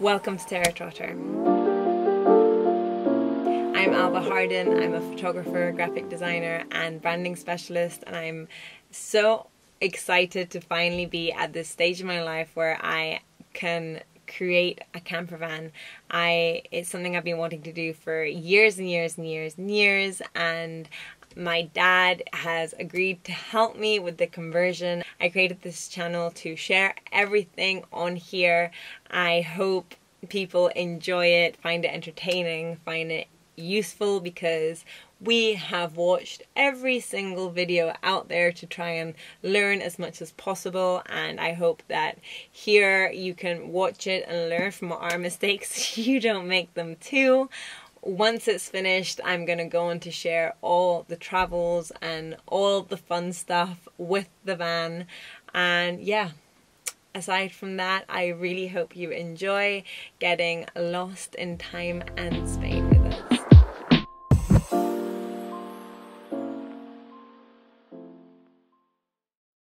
Welcome to Terra Trotter. I'm Alba Harden, I'm a photographer, graphic designer, and branding specialist, and I'm so excited to finally be at this stage in my life where I can create a camper van. I it's something I've been wanting to do for years and years and years and years and my dad has agreed to help me with the conversion. I created this channel to share everything on here. I hope people enjoy it, find it entertaining, find it useful because we have watched every single video out there to try and learn as much as possible and I hope that here you can watch it and learn from our mistakes you don't make them too once it's finished I'm gonna go on to share all the travels and all the fun stuff with the van. And yeah aside from that I really hope you enjoy getting lost in time and Spain with us